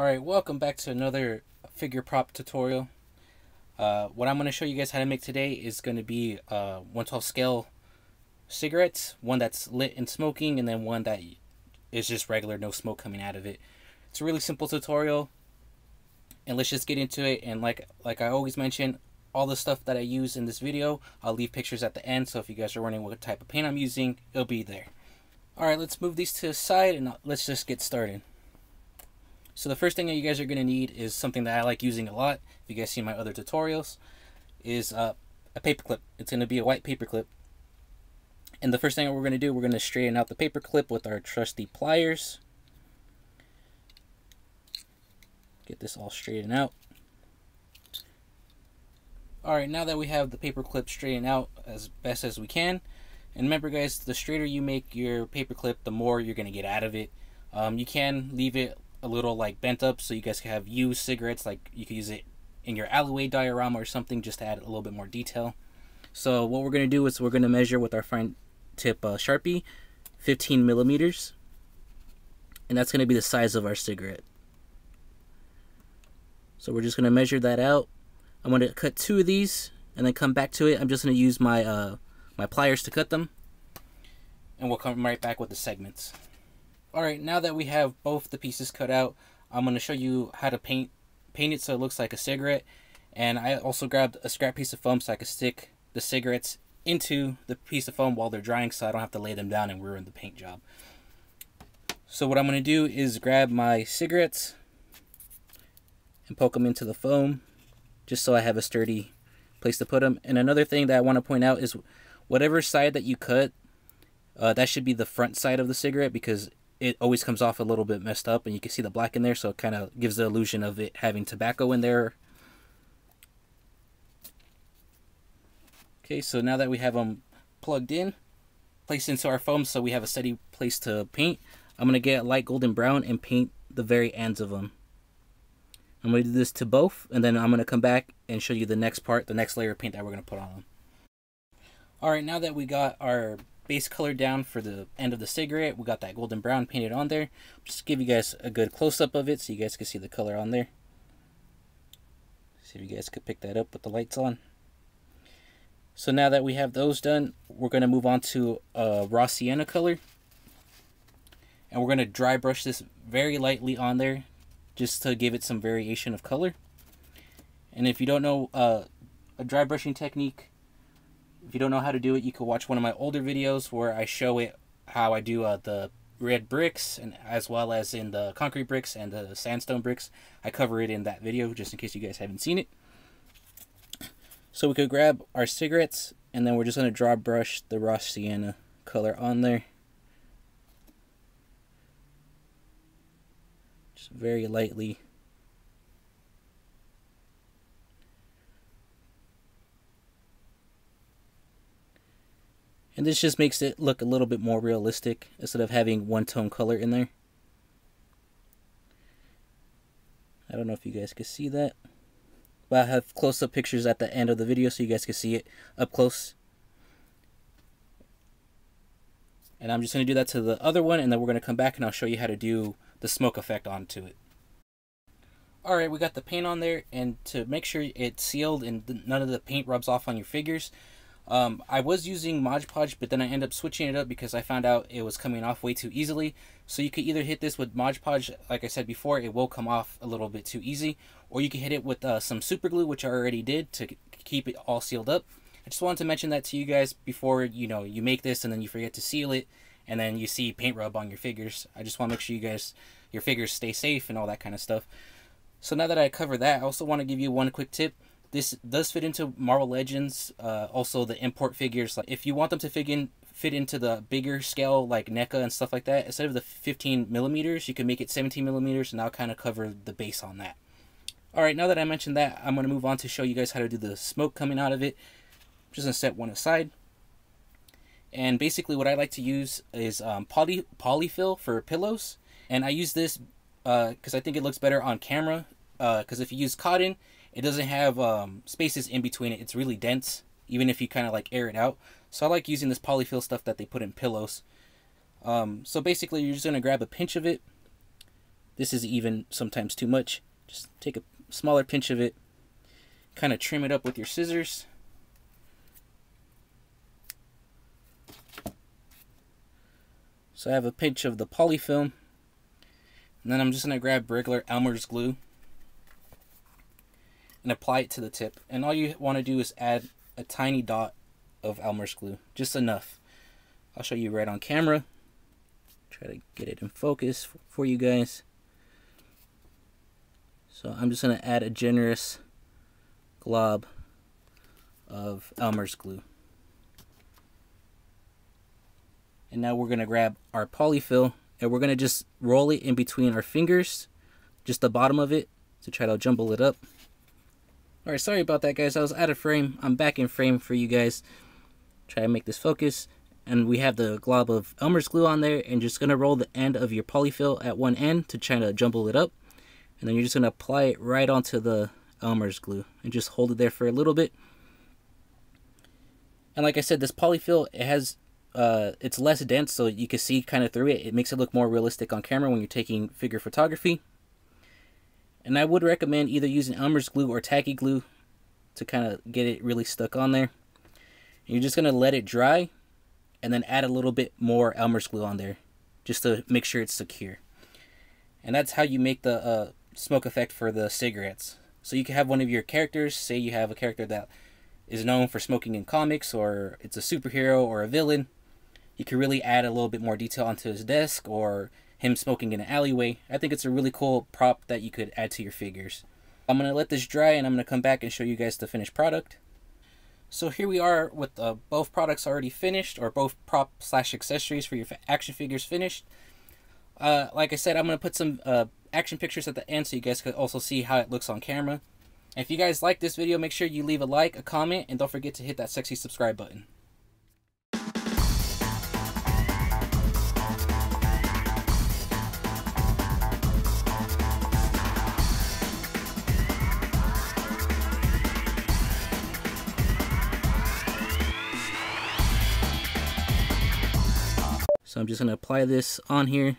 Alright, welcome back to another figure prop tutorial. Uh, what I'm going to show you guys how to make today is going to be uh, 112 scale cigarettes. One that's lit and smoking, and then one that is just regular, no smoke coming out of it. It's a really simple tutorial, and let's just get into it. And like like I always mention, all the stuff that I use in this video, I'll leave pictures at the end, so if you guys are wondering what type of paint I'm using, it'll be there. Alright, let's move these to the side, and let's just get started. So the first thing that you guys are going to need is something that I like using a lot. If you guys see my other tutorials, is uh, a paper clip. It's going to be a white paper clip. And the first thing we're going to do, we're going to straighten out the paper clip with our trusty pliers. Get this all straightened out. Alright, now that we have the paper clip straightened out as best as we can, and remember guys, the straighter you make your paper clip, the more you're going to get out of it. Um, you can leave it a little like bent up so you guys can have used cigarettes, like you could use it in your alleyway diorama or something just to add a little bit more detail. So what we're going to do is we're going to measure with our fine tip uh, Sharpie 15 millimeters and that's going to be the size of our cigarette. So we're just going to measure that out. I'm going to cut two of these and then come back to it. I'm just going to use my uh, my pliers to cut them and we'll come right back with the segments. Alright, now that we have both the pieces cut out, I'm going to show you how to paint paint it so it looks like a cigarette. And I also grabbed a scrap piece of foam so I could stick the cigarettes into the piece of foam while they're drying so I don't have to lay them down and ruin the paint job. So what I'm going to do is grab my cigarettes and poke them into the foam just so I have a sturdy place to put them. And another thing that I want to point out is whatever side that you cut, uh, that should be the front side of the cigarette because it always comes off a little bit messed up and you can see the black in there so it kind of gives the illusion of it having tobacco in there. Okay, so now that we have them plugged in, placed into our foam so we have a steady place to paint, I'm going to get light golden brown and paint the very ends of them. I'm to do this to both and then I'm going to come back and show you the next part, the next layer of paint that we're going to put on them. Alright, now that we got our base color down for the end of the cigarette. We got that golden brown painted on there. Just give you guys a good close-up of it so you guys can see the color on there. See if you guys could pick that up with the lights on. So now that we have those done, we're going to move on to a raw sienna color. And we're going to dry brush this very lightly on there just to give it some variation of color. And if you don't know uh, a dry brushing technique, if you don't know how to do it, you can watch one of my older videos where I show it how I do uh, the red bricks and as well as in the concrete bricks and the sandstone bricks. I cover it in that video just in case you guys haven't seen it. So we could grab our cigarettes and then we're just going to draw brush the raw sienna color on there. Just very lightly. And this just makes it look a little bit more realistic instead of having one tone color in there. I don't know if you guys can see that. But I have close-up pictures at the end of the video so you guys can see it up close. And I'm just going to do that to the other one and then we're going to come back and I'll show you how to do the smoke effect onto it. Alright, we got the paint on there and to make sure it's sealed and none of the paint rubs off on your figures, um, I was using Mod Podge, but then I ended up switching it up because I found out it was coming off way too easily. So you could either hit this with Mod Podge, like I said before, it will come off a little bit too easy, or you can hit it with uh, some super glue, which I already did to keep it all sealed up. I just wanted to mention that to you guys before you know you make this and then you forget to seal it, and then you see paint rub on your figures. I just want to make sure you guys your figures stay safe and all that kind of stuff. So now that I cover that, I also want to give you one quick tip. This does fit into Marvel Legends. Uh, also, the import figures. Like, if you want them to fit in, fit into the bigger scale, like NECA and stuff like that, instead of the 15 millimeters, you can make it 17 millimeters, and I'll kind of cover the base on that. All right, now that I mentioned that, I'm going to move on to show you guys how to do the smoke coming out of it. I'm just going to set one aside. And basically what I like to use is um, poly polyfill for pillows. And I use this because uh, I think it looks better on camera. Because uh, if you use cotton, it doesn't have um, spaces in between it. It's really dense, even if you kind of like air it out. So I like using this polyfill stuff that they put in pillows. Um, so basically, you're just going to grab a pinch of it, This is even sometimes too much. Just take a smaller pinch of it, kind of trim it up with your scissors. So I have a pinch of the polyfill. And then I'm just going to grab regular Elmer's glue and apply it to the tip. And all you want to do is add a tiny dot of Elmer's glue, just enough. I'll show you right on camera. Try to get it in focus for you guys. So I'm just going to add a generous glob of Elmer's glue. And now we're going to grab our polyfill and we're going to just roll it in between our fingers, just the bottom of it, to try to jumble it up. Alright, sorry about that guys, I was out of frame. I'm back in frame for you guys. Try to make this focus. And we have the glob of Elmer's glue on there and just going to roll the end of your polyfill at one end to try to jumble it up and then you're just going to apply it right onto the Elmer's glue and just hold it there for a little bit. And like I said, this polyfill, it has, uh, it's less dense so you can see kind of through it. It makes it look more realistic on camera when you're taking figure photography. And I would recommend either using Elmer's glue or tacky glue to kind of get it really stuck on there. And you're just going to let it dry and then add a little bit more Elmer's glue on there just to make sure it's secure. And that's how you make the uh, smoke effect for the cigarettes. So you can have one of your characters, say you have a character that is known for smoking in comics, or it's a superhero or a villain. You can really add a little bit more detail onto his desk or him smoking in an alleyway. I think it's a really cool prop that you could add to your figures. I'm going to let this dry and I'm going to come back and show you guys the finished product. So here we are with uh, both products already finished, or both prop slash accessories for your action figures finished. Uh, like I said, I'm going to put some uh, action pictures at the end so you guys can also see how it looks on camera. If you guys like this video, make sure you leave a like, a comment, and don't forget to hit that sexy subscribe button. I'm just going to apply this on here